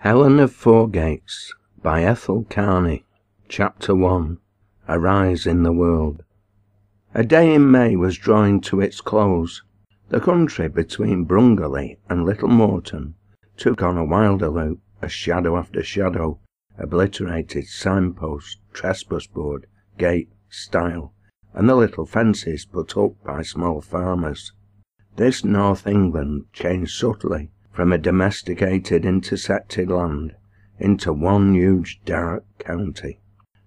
Helen of Four Gates by Ethel Carnie Chapter 1 Arise in the World A day in May was drawing to its close. The country between Brungerley and Little Moreton took on a wilder look as shadow after shadow obliterated signpost, trespass board, gate, stile, and the little fences put up by small farmers. This North England changed subtly from a domesticated, intersected land into one huge dark county.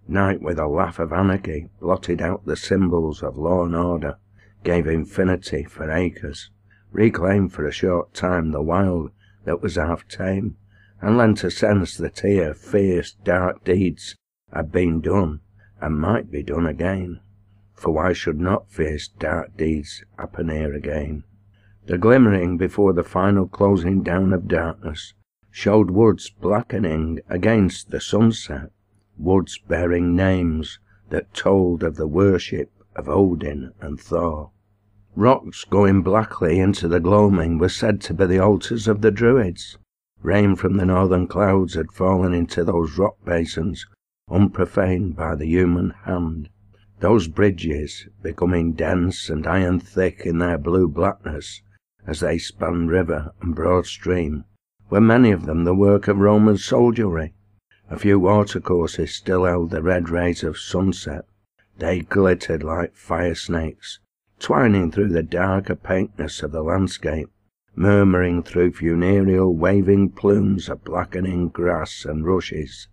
Night, with a laugh of anarchy, blotted out the symbols of law and order, gave infinity for acres, reclaimed for a short time the wild that was half tame, and lent a sense that here fierce, dark deeds had been done and might be done again. For why should not fierce, dark deeds happen here again? The glimmering before the final closing down of darkness showed woods blackening against the sunset, woods bearing names that told of the worship of Odin and Thor. Rocks going blackly into the gloaming were said to be the altars of the Druids. Rain from the northern clouds had fallen into those rock basins, unprofaned by the human hand. Those bridges, becoming dense and iron thick in their blue blackness, as they spanned river and broad stream, were many of them the work of Roman soldiery. A few watercourses still held the red rays of sunset. They glittered like fire snakes, twining through the dark opaqueness of the landscape, murmuring through funereal waving plumes of blackening grass and rushes.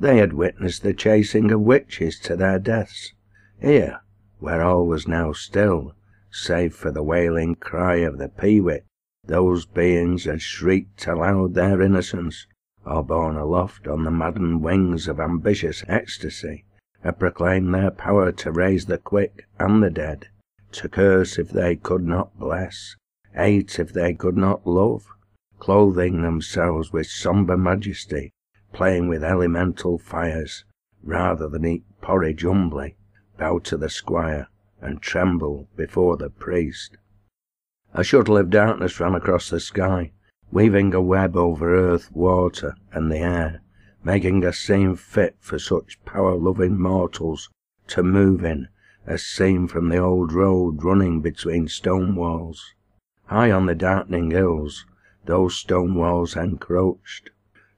They had witnessed the chasing of witches to their deaths. Here, where all was now still, save for the wailing cry of the peewit, those beings had shrieked aloud their innocence, or borne aloft on the maddened wings of ambitious ecstasy, had proclaimed their power to raise the quick and the dead, to curse if they could not bless, hate if they could not love, clothing themselves with sombre majesty, playing with elemental fires, rather than eat porridge humbly, bow to the squire, and tremble before the priest. A shuttle of darkness ran across the sky, weaving a web over earth, water, and the air, making a scene fit for such power-loving mortals to move in, as seen from the old road running between stone walls. High on the darkening hills, those stone walls encroached.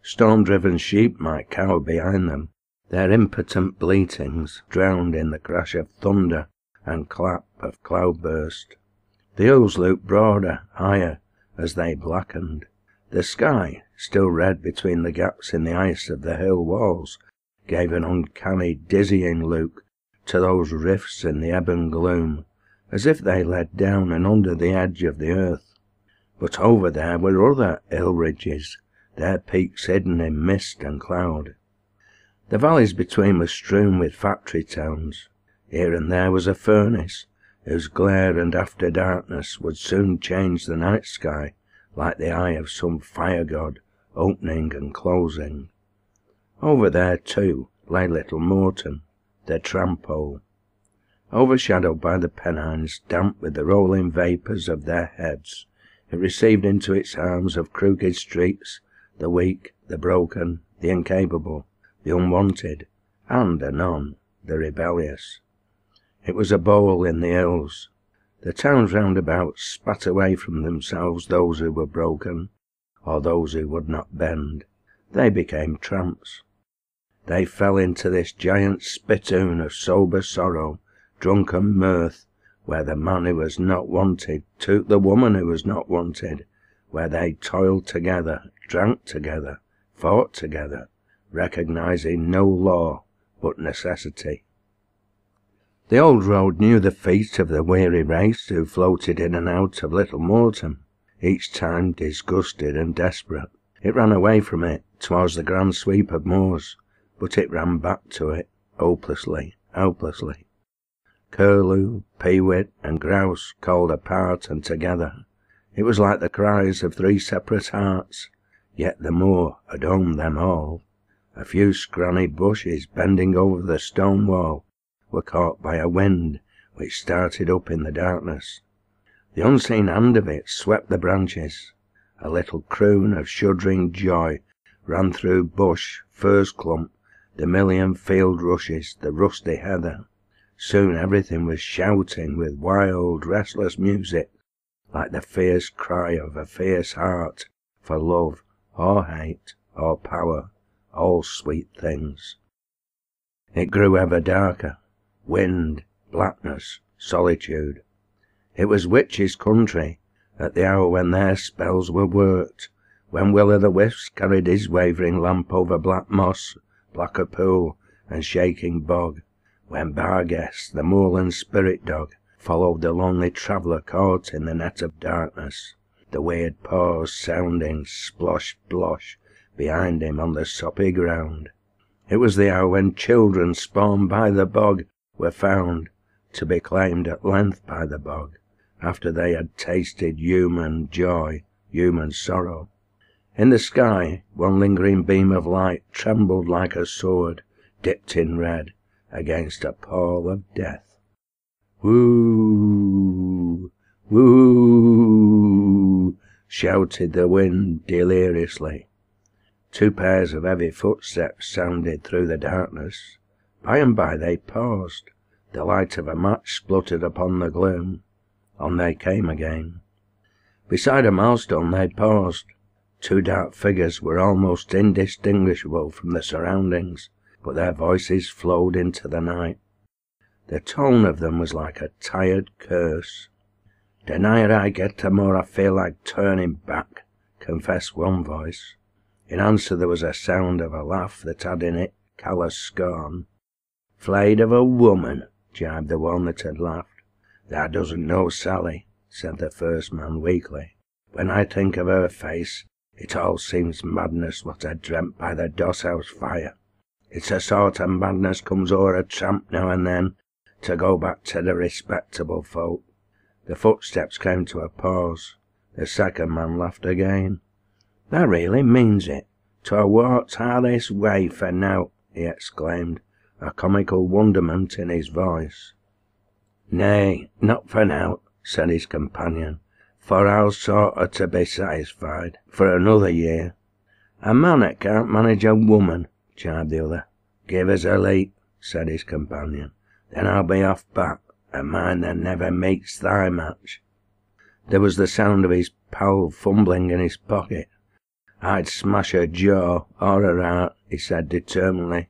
Storm-driven sheep might cower behind them, their impotent bleatings drowned in the crash of thunder and clap of cloudburst. The hills looked broader, higher, as they blackened. The sky, still red between the gaps in the ice of the hill walls, gave an uncanny, dizzying look to those rifts in the ebon gloom, as if they led down and under the edge of the earth. But over there were other hill ridges, their peaks hidden in mist and cloud. The valleys between were strewn with factory towns, here and there was a furnace, whose glare and after darkness would soon change the night sky like the eye of some fire god opening and closing. Over there, too, lay little Moreton, the trampo, overshadowed by the Pennines, damp with the rolling vapours of their heads. It received into its arms of crooked streets the weak, the broken, the incapable, the unwanted, and, anon, the rebellious. It was a bowl in the hills. The towns round about spat away from themselves those who were broken, or those who would not bend. They became tramps. They fell into this giant spittoon of sober sorrow, drunken mirth, where the man who was not wanted took the woman who was not wanted, where they toiled together, drank together, fought together, recognizing no law but necessity. The old road knew the feet of the weary race who floated in and out of Little Moreton, each time disgusted and desperate. It ran away from it towards the grand sweep of moors, but it ran back to it, hopelessly, helplessly. Curlew, peewit, and grouse called apart and together. It was like the cries of three separate hearts, yet the moor had owned them all. A few scrawny bushes bending over the stone wall were caught by a wind which started up in the darkness. The unseen hand of it swept the branches. A little croon of shuddering joy ran through bush, furze clump, the million field rushes, the rusty heather. Soon everything was shouting with wild, restless music, like the fierce cry of a fierce heart for love or hate or power, all sweet things. It grew ever darker. Wind, blackness, solitude. It was witches' country at the hour when their spells were worked, when Will o' the Wisps carried his wavering lamp over black moss, blacker pool, and shaking bog, when Barguest, the moorland spirit dog, followed the lonely traveller caught in the net of darkness, the weird paws sounding splosh splosh behind him on the soppy ground. It was the hour when children spawned by the bog were found, to be claimed at length by the bog, after they had tasted human joy, human sorrow. In the sky, one lingering beam of light trembled like a sword, dipped in red, against a pall of death. Woo! Woo! shouted the wind deliriously. Two pairs of heavy footsteps sounded through the darkness. By and by they paused. The light of a match spluttered upon the gloom. On they came again. Beside a milestone they paused. Two dark figures were almost indistinguishable from the surroundings, but their voices flowed into the night. The tone of them was like a tired curse. The nigher I get, the more I feel like turning back, confessed one voice. In answer there was a sound of a laugh that had in it callous scorn. Flayed of a woman, jibed the one that had laughed. Thou doesn't know Sally, said the first man weakly. When I think of her face, it all seems madness what I dreamt by the doss house fire. It's a sort of madness comes o'er a tramp now and then, to go back to the respectable folk. The footsteps came to a pause. The second man laughed again. That really means it. To a walked this way for now, he exclaimed, a comical wonderment in his voice. Nay, not for now, said his companion, for I'll sort o' to be satisfied for another year. A man that can't manage a woman, jibed the other. Give us a leap, said his companion. Then I'll be off back, and mind thou never meets thy match. There was the sound of his pal fumbling in his pocket. I'd smash her jaw or her heart, he said determinedly.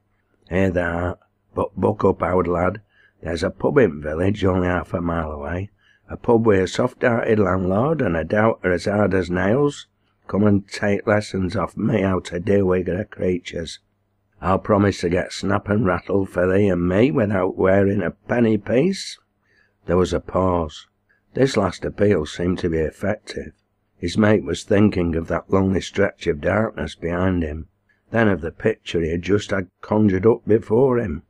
Here thou art, but buck up, owd lad. There's a pub in village only half a mile away, a pub with a soft-hearted landlord and a doubter as hard as nails. Come and take lessons off me how to deal with the creatures. I'll promise to get snap and rattle for thee and me without wearing a penny piece. There was a pause. This last appeal seemed to be effective. His mate was thinking of that lonely stretch of darkness behind him, then of the picture he had just had conjured up before him.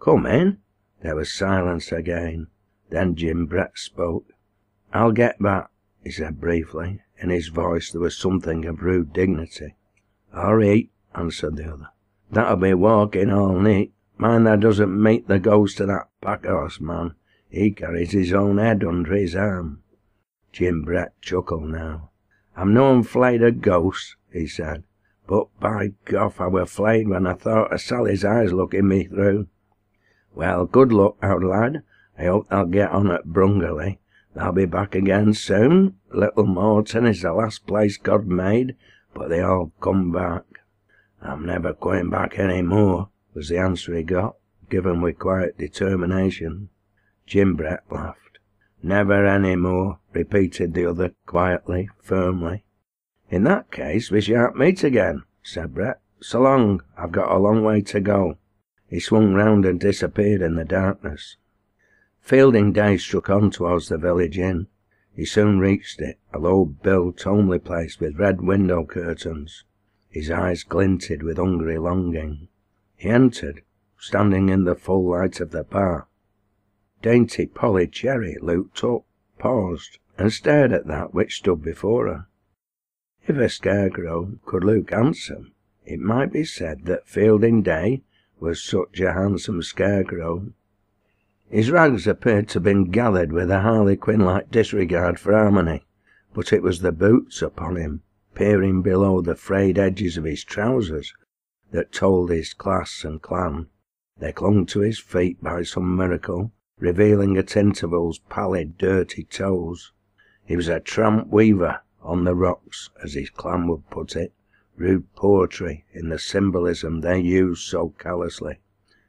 Come in. There was silence again. Then Jim Brett spoke. I'll get back, he said briefly. In his voice there was something of rude dignity. All right, answered the other. That'll be walking all night. Mind that doesn't meet the ghost of that pack horse man. He carries his own head under his arm. Jim Brett chuckled now. I'm no flayed of ghosts, he said, but by goff I were flayed when I thought of Sally's eyes looking me through. Well, good luck, owd lad. I hope they'll get on at Brungerley. They'll be back again soon. Little Moreton is the last place God made, but they all come back. I'm never going back any more, was the answer he got, given with quiet determination. Jim Brett laughed. Never any more, repeated the other quietly, firmly. In that case we shan't meet again, said Brett. So long, I've got a long way to go. He swung round and disappeared in the darkness. Fielding Day struck on towards the village inn. He soon reached it, a low-built, homely place with red window curtains. His eyes glinted with hungry longing. He entered, standing in the full light of the bar. Dainty Polly Cherry looked up, paused, and stared at that which stood before her. If a scarecrow could look handsome, it might be said that Fielding Day was such a handsome scarecrow. His rags appeared to have been gathered with a harlequin-like disregard for harmony, but it was the boots upon him peering below the frayed edges of his trousers that told his class and clan. They clung to his feet by some miracle, revealing at intervals pallid, dirty toes. He was a tramp weaver on the rocks, as his clan would put it, rude poetry in the symbolism they used so callously.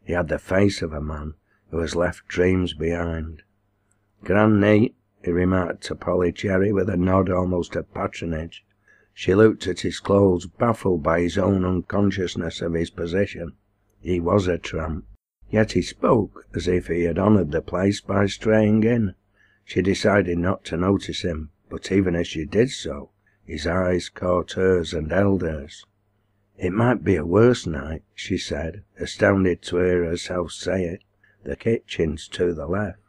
He had the face of a man who has left dreams behind. Grand neat, he remarked to Polly Cherry with a nod almost of patronage. She looked at his clothes, baffled by his own unconsciousness of his position. He was a tramp. Yet he spoke as if he had honoured the place by straying in. She decided not to notice him, but even as she did so, his eyes caught hers and held hers. It might be a worse night, she said, astounded to hear herself say it. The kitchen's to the left.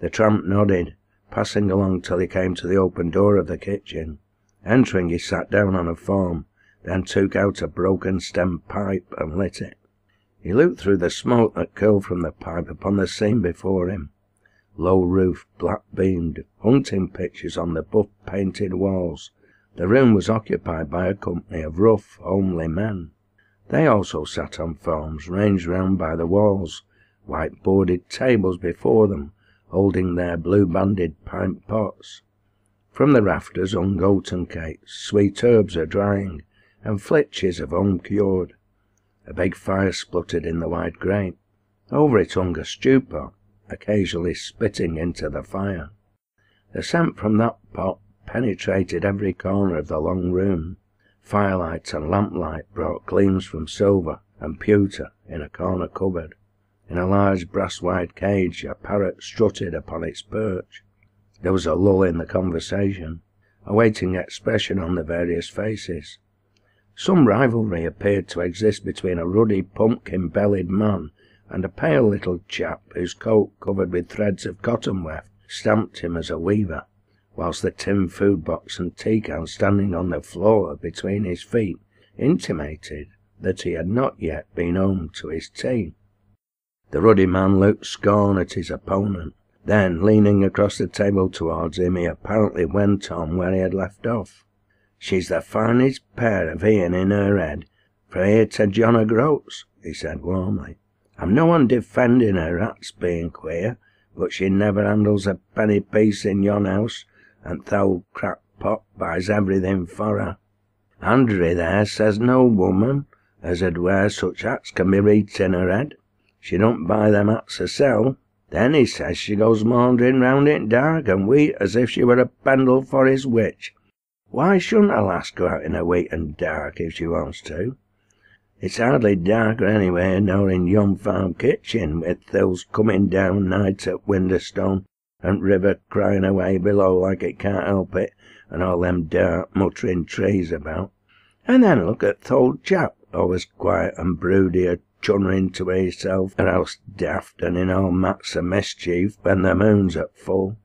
The tramp nodded, passing along till he came to the open door of the kitchen. Entering, he sat down on a form, then took out a broken stem pipe and lit it. He looked through the smoke that curled from the pipe upon the scene before him. Low roofed, black beamed, hunting pictures on the buff painted walls. The room was occupied by a company of rough, homely men. They also sat on forms ranged round by the walls, white boarded tables before them, holding their blue banded pint pots. From the rafters hung oaten cakes, sweet herbs are drying, and flitches of cured. A big fire spluttered in the wide grate. Over it hung a stew pot, occasionally spitting into the fire. The scent from that pot penetrated every corner of the long room. Firelight and lamplight brought gleams from silver and pewter in a corner cupboard. In a large brass-wide cage a parrot strutted upon its perch. There was a lull in the conversation, a waiting expression on the various faces. Some rivalry appeared to exist between a ruddy, pumpkin-bellied man and a pale little chap whose coat, covered with threads of cotton weft, stamped him as a weaver, whilst the tin food box and tea can standing on the floor between his feet intimated that he had not yet been home to his tea. The ruddy man looked scorn at his opponent. Then, leaning across the table towards him, he apparently went on where he had left off. She's the finest pair of e'en in her head, fra here to John o' Groats, he said warmly. I'm no one defending her at's being queer, but she never handles a penny piece in yon house, and th' old crackpot buys everything for her. Andrew there says no woman as 'ud wear such hats can be reached in her head. She don't buy them hats herself. Then he says she goes maundering round in dark and wheat as if she were a Pendle his witch. Why shouldn't a lass go out in the wheat and dark if she wants to? It's hardly darker anywhere nor in yon farm kitchen, with hills coming down nights at Winderstone, and river crying away below like it can't help it, and all them dark muttering trees about. And then look at th' old chap, always quiet and broody a chunnerin to hisself, or else daft and in all mats of mischief when the moon's at full.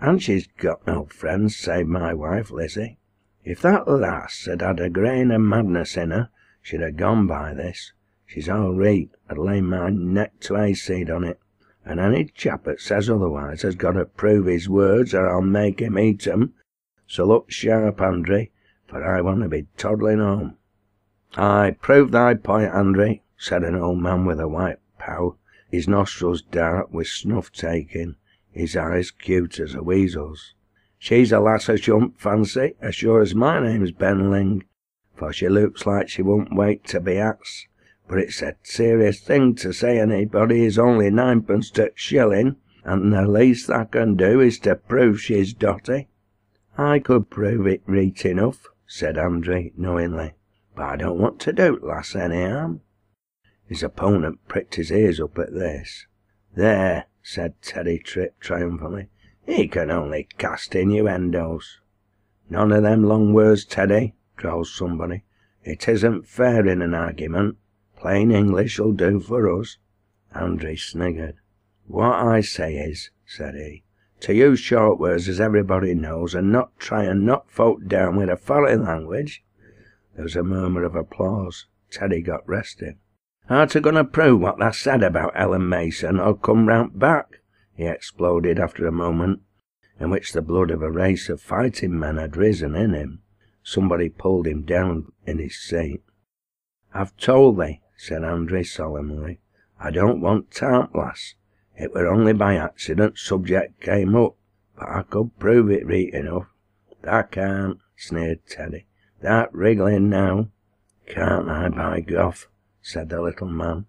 And she's got no friends save my wife Lizzie. If that lass had had a grain of madness in her, she'd ha' gone by this. She's all reet. I'd lay my neck to hayseed on it. And any chap that says otherwise has got to prove his words, or I'll make him eat 'em. So look sharp, Andrey, for I want to be toddling home. Ay, prove thy point, Andrey, said an old man with a white pow, his nostrils dark with snuff taking, his eyes cute as a weasel's. She's a lass I shouldn't fancy, as sure as my name's Ben Ling, for she looks like she won't wait to be axed. But it's a serious thing to say anybody is only ninepence to shilling, and the least I can do is to prove she's dotty. I could prove it reet enough, said Andrey knowingly, but I don't want to do lass any harm. His opponent pricked his ears up at this. There, said Teddy Tripp triumphantly, he can only cast innuendos. None of them long words, Teddy, drawled somebody. It isn't fair in an argument. Plain English'll do for us. Andrey sniggered. What I say is, said he, to use short words as everybody knows, and not try and knock folk down with a foreign language. There was a murmur of applause. Teddy got restive. Art going to prove what tha said about Ellen Mason, or come round back? he exploded after a moment, in which the blood of a race of fighting men had risen in him. Somebody pulled him down in his seat. I've told thee, said Andrew solemnly, I don't want tarnt, lass. It were only by accident subject came up, but I could prove it reet enough. Thou can't, sneered Teddy. Thou'rt wriggling now. Can't I, by Gough, said the little man.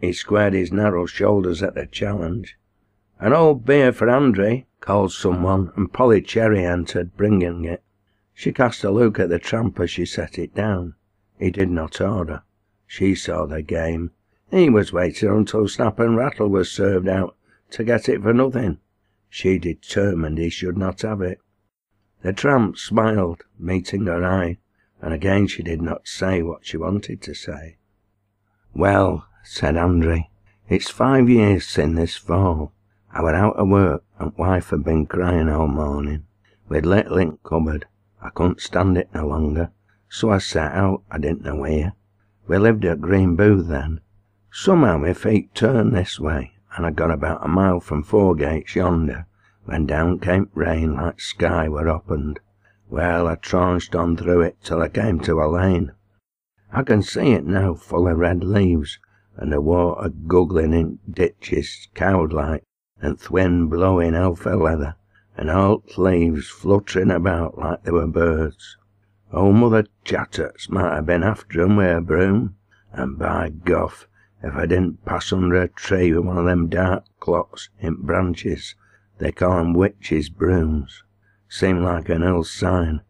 He squared his narrow shoulders at the challenge. An old beer for Andrew, called someone, and Polly Cherry entered, bringing it. She cast a look at the tramp as she set it down. He did not order. She saw the game. He was waiting until Snap and Rattle was served out to get it for nothing. She determined he should not have it. The tramp smiled, meeting her eye, and again she did not say what she wanted to say. Well, said Andrew, it's five years since this fall. I were out of work, and wife had been crying all morning. We'd little Link cupboard. I couldn't stand it no longer, so I set out, I didn't know where. We lived at Green Booth then. Somehow my feet turned this way, and I got about a mile from Four Gates yonder, when down came rain like sky were opened. Well, I traunched on through it till I came to a lane. I can see it now, full of red leaves, and the water guggling in ditches, cowed like, and th' blowing hell for leather, and all th' leaves fluttering about like they were birds. Old Mother Chatterts might have been after 'em wi' a broom, and by Gough, if I didn't pass under a tree with one of them dark clocks in branches, they call 'em witches' brooms, seemed like an ill sign.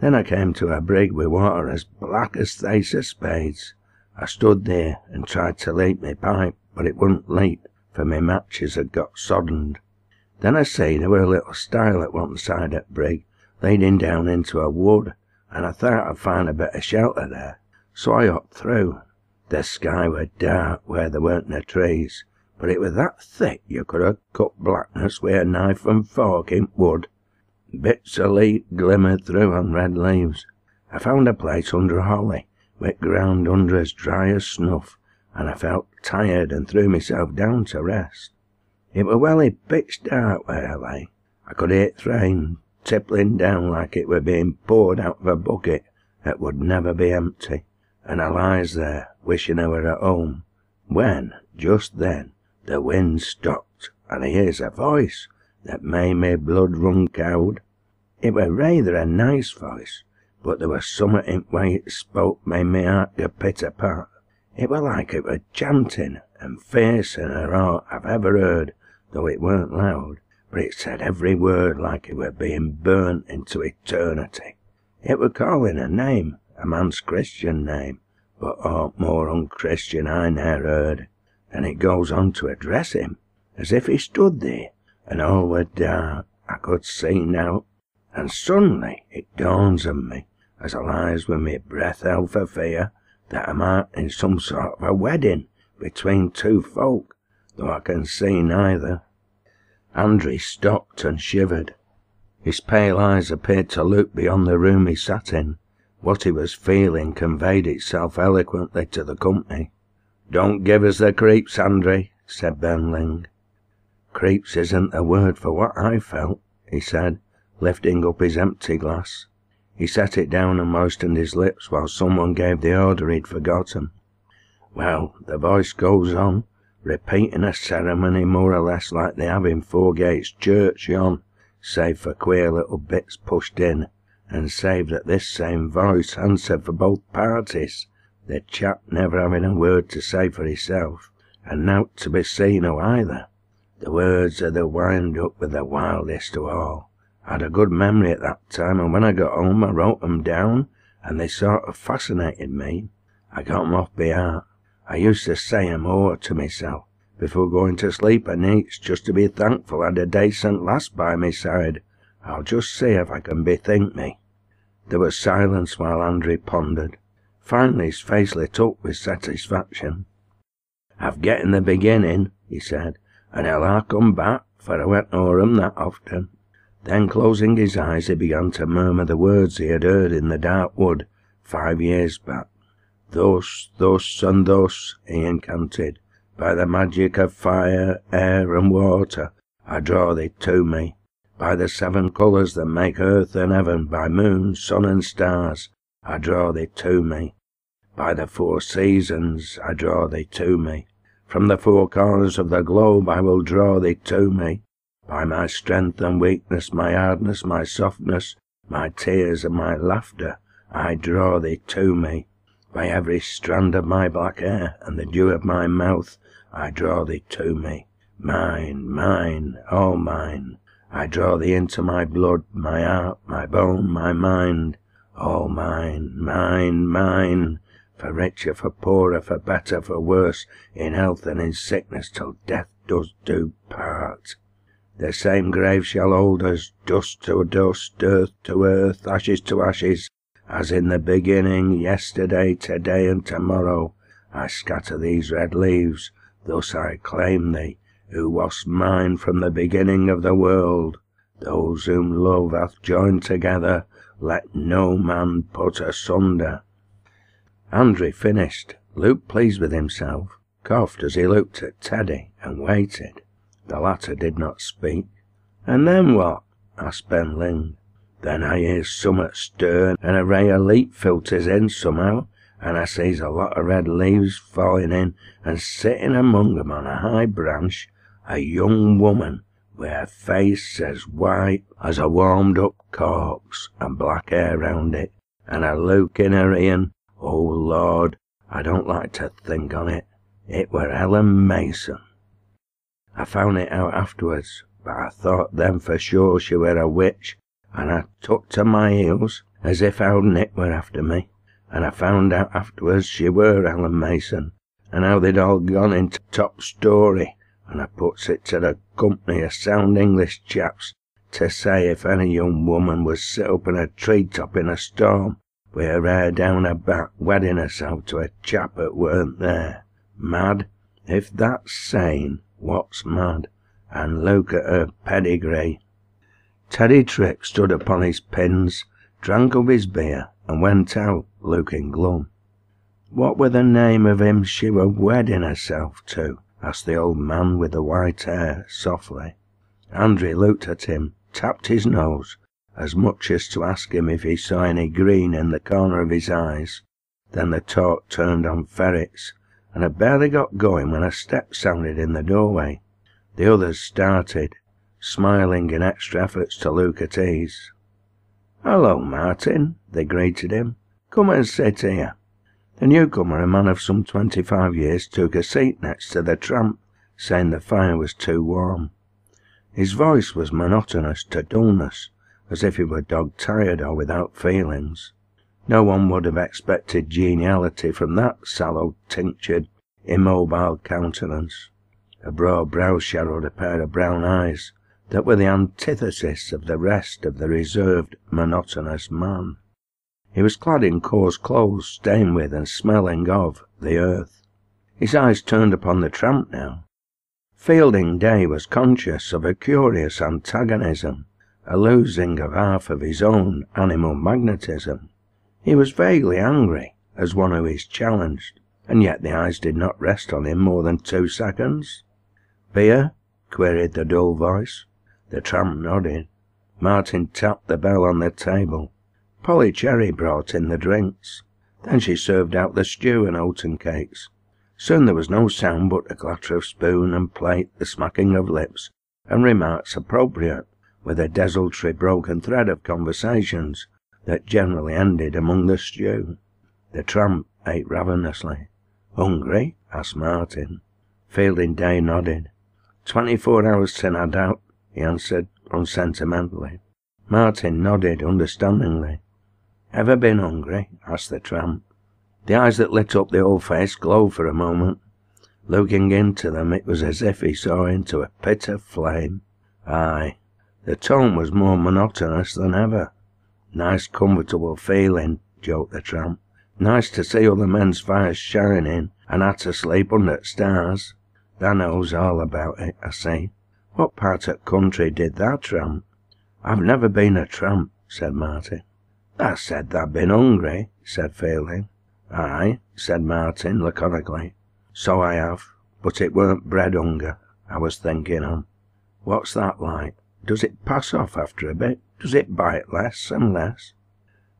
Then I came to a brig with water as black as thace of spades. I stood there and tried to light my pipe, but it wouldn't light for my matches had got soddened. Then I see there were a little stile at one side of the brig, leading down into a wood, and I thought I'd find a bit of shelter there, so I hopped through. The sky were dark where there weren't no trees, but it was that thick you could have cut blackness with a knife and fork in wood. Bits of light glimmered through on red leaves. I found a place under a holly, with ground under as dry as snuff, and I felt tired and threw myself down to rest. It were welly pitch dark where I lay. I could hear th' rain tippling down like it were being poured out of a bucket that would never be empty, and I lies there wishing I were at home, when, just then, the wind stopped, and I hears a voice that made my blood run cold. It were rayther a nice voice, but there was summat in way it spoke made my heart go pitter pat. It were like it were chanting, and fiercer nor aught I've ever heard, though it weren't loud, but it said every word like it were being burnt into eternity. It were calling a name, a man's Christian name, but aught more unchristian I ne'er heard. And it goes on to address him, as if he stood there, and all were dark, I could see now, and suddenly it dawns on me, as I lies with me breath held for fear, that I'm out in some sort of a wedding between two folk, though I can see neither. Andrew stopped and shivered. His pale eyes appeared to look beyond the room he sat in. What he was feeling conveyed itself eloquently to the company. Don't give us the creeps, Andrew, said Ben Ling. Creeps isn't a word for what I felt, he said, lifting up his empty glass. He set it down and moistened his lips while someone gave the order he'd forgotten. Well, the voice goes on, repeating a ceremony more or less like they have in Four Gates Church yon, save for queer little bits pushed in, and save that this same voice answered for both parties, the chap never having a word to say for himself, and nowt to be seen o' either. The words of the wind up were the wildest of all. I'd a good memory at that time, and when I got home I wrote 'em down, and they sort of fascinated me. I got 'em off by heart. I used to say 'em o'er to myself before going to sleep o' nights, just to be thankful I'd a dacent lass by my side. I'll just see if I can bethink me. There was silence while Andrew pondered. Finally his face lit up with satisfaction. I've getten the beginning, he said, and I'll come back, for I went o'er 'em that often. Then closing his eyes he began to murmur the words he had heard in the dark wood five years back. Thus, thus, and thus, he incanted, by the magic of fire, air, and water, I draw thee to me. by the seven colours that make earth and heaven, by moon, sun, and stars, I draw thee to me. By the four seasons I draw thee to me. From the four corners of the globe I will draw thee to me. By my strength and weakness, my hardness, my softness, my tears and my laughter, I draw thee to me. By every strand of my black hair and the dew of my mouth, I draw thee to me. Mine, mine, all mine. I draw thee into my blood, my heart, my bone, my mind, all mine, mine, mine, for richer, for poorer, for better, for worse, in health and in sickness, till death does do part. The same grave shall hold us, dust to dust, earth to earth, ashes to ashes, as in the beginning, yesterday, today, and tomorrow. I scatter these red leaves, thus I claim thee, who wast mine from the beginning of the world. Those whom love hath joined together, let no man put asunder. Andrew finished. Luke, pleased with himself, coughed as he looked at Teddy and waited. The latter did not speak. And then what? asked Ben Ling. Then I hears summat stir, and a ray o' light filters in somehow, and I sees a lot o' red leaves falling in, and sitting among 'em on a high branch a young woman with a face as white as a warmed up corpse and black hair round it, and a look in her e'en. Oh Lord, I don't like to think on it. It were Ellen Mason. I found it out afterwards, but I thought then for sure she were a witch, and I took to my heels as if old Nick were after me, and I found out afterwards she were Ellen Mason, and how they'd all gone into top story and I puts it to the company of sound English chaps to say if any young woman was set up in a tree top in a storm, with her hair down her back, wedding herself to a chap that weren't there. Mad? If that's sane, what's mad? And look at her pedigree. Teddy Trick stood upon his pins, drank up his beer, and went out, looking glum. What were the name of him she were wedding herself to? asked the old man with the white hair, softly. Andrew looked at him, tapped his nose, as much as to ask him if he saw any green in the corner of his eyes. Then the talk turned on ferrets, and had barely got going when a step sounded in the doorway. The others started, smiling in extra efforts to look at ease. "Hello, Martin," they greeted him. "Come and sit here." The newcomer, a man of some twenty-five years, took a seat next to the tramp, saying the fire was too warm. His voice was monotonous to dullness, as if he were dog-tired or without feelings. No one would have expected geniality from that sallow, tinctured, immobile countenance. A broad brow shadowed a pair of brown eyes that were the antithesis of the rest of the reserved, monotonous man. He was clad in coarse clothes, stained with and smelling of the earth. His eyes turned upon the tramp now. Fielding Day was conscious of a curious antagonism, a losing of half of his own animal magnetism. He was vaguely angry, as one who is challenged, and yet the eyes did not rest on him more than two seconds. Beer? queried the dull voice. The tramp nodded. Martin tapped the bell on the table. Polly Cherry brought in the drinks. Then she served out the stew and oaten cakes. Soon there was no sound but the clatter of spoon and plate, the smacking of lips, and remarks appropriate, with a desultory broken thread of conversations that generally ended among the stew. The tramp ate ravenously. Hungry? asked Martin. Fielding Day nodded. Twenty-four hours sin I doubt, he answered unsentimentally. Martin nodded understandingly. Ever been hungry? asked the tramp. The eyes that lit up the old face glowed for a moment. Looking into them, it was as if he saw into a pit of flame. Aye, the tone was more monotonous than ever. Nice comfortable feeling, joked the tramp. Nice to see other men's fires shining, and had to sleep under stars. Thou knows all about it, I say. What part of country did thou tramp? I've never been a tramp, said Martin. "I said tha'd been hungry," said Fielding. "Ay," said Martin laconically, "so I have, but it weren't bread hunger I was thinking on." "What's that like?" Does it pass off after a bit? Does it bite less and hmm. less?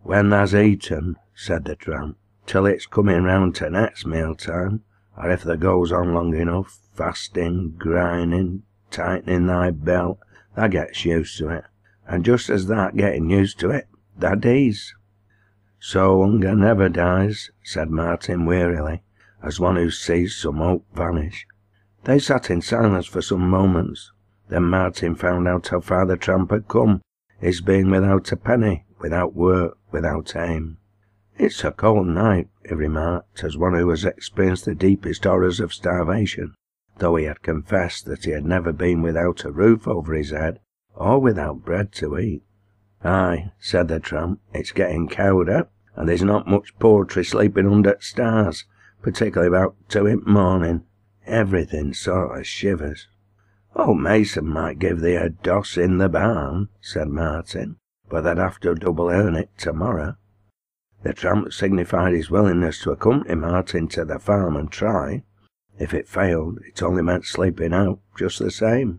When tha's eaten, said the tramp, till it's coming round to next meal time, or if tha goes on long enough, fasting, grinding, tightening thy belt, tha gets used to it, and just as thou'rt getting used to it, tha dees. So hunger never dies, said Martin wearily, as one who sees some hope vanish. They sat in silence for some moments. Then Martin found out how far the tramp had come, his being without a penny, without work, without aim. It's a cold night, he remarked, as one who has experienced the deepest horrors of starvation, though he had confessed that he had never been without a roof over his head, or without bread to eat. Aye, said the tramp, it's getting colder, and there's not much poetry sleeping under stars, particularly about two in morning. Everything sort of shivers. Old Mason might give thee a doss in the barn, said Martin, but they'd have to double earn it tomorrow. The tramp signified his willingness to accompany Martin to the farm and try. If it failed, it only meant sleeping out just the same.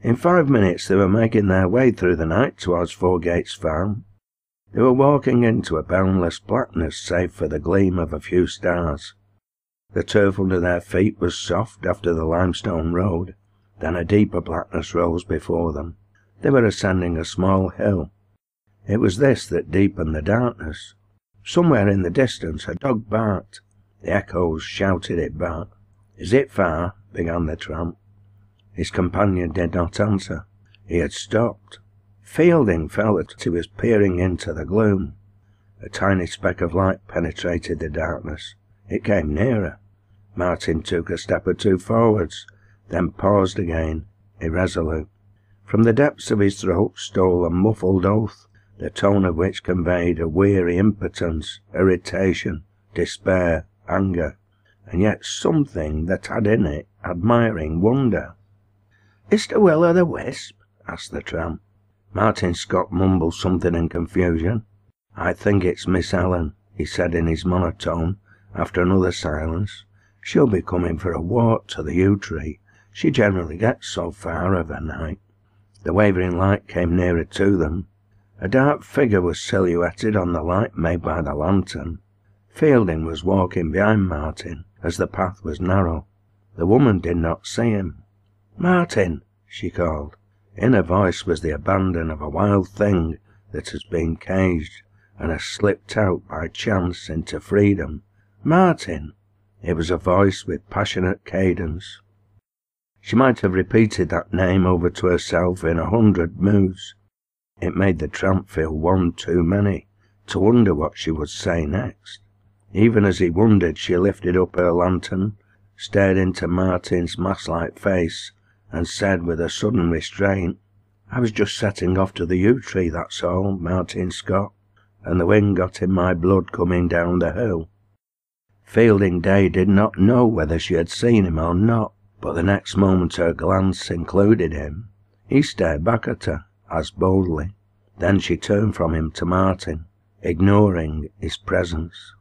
In five minutes they were making their way through the night towards Fourgates Farm. They were walking into a boundless blackness save for the gleam of a few stars. The turf under their feet was soft after the limestone road. Then a deeper blackness rose before them. They were ascending a small hill. It was this that deepened the darkness. Somewhere in the distance a dog barked. The echoes shouted it back. Is it far? began the tramp. His companion did not answer. He had stopped. Fielding felt that he was peering into the gloom. A tiny speck of light penetrated the darkness. It came nearer. Martin took a step or two forwards, then paused again, irresolute. From the depths of his throat stole a muffled oath, the tone of which conveyed a weary impotence, irritation, despair, anger, and yet something that had in it admiring wonder. "Is the Will o' the Wisp?" asked the tramp. Martin Scott mumbled something in confusion. "I think it's Miss Ellen," he said in his monotone, after another silence. She'll be coming for a walk to the yew tree. She generally gets so far of a night. The wavering light came nearer to them. A dark figure was silhouetted on the light made by the lantern. Fielding was walking behind Martin, as the path was narrow. The woman did not see him. Martin, she called. In her voice was the abandon of a wild thing that has been caged and has slipped out by chance into freedom. Martin! It was a voice with passionate cadence. She might have repeated that name over to herself in a hundred moods. It made the tramp feel one too many, to wonder what she would say next. Even as he wondered, she lifted up her lantern, stared into Martin's mask-like face, and said with a sudden restraint, I was just setting off to the yew tree, that's all, Martin Scott, and the wind got in my blood coming down the hill. Fielding Day did not know whether she had seen him or not, but the next moment her glance included him. He stared back at her, as boldly. Then she turned from him to Martin, ignoring his presence.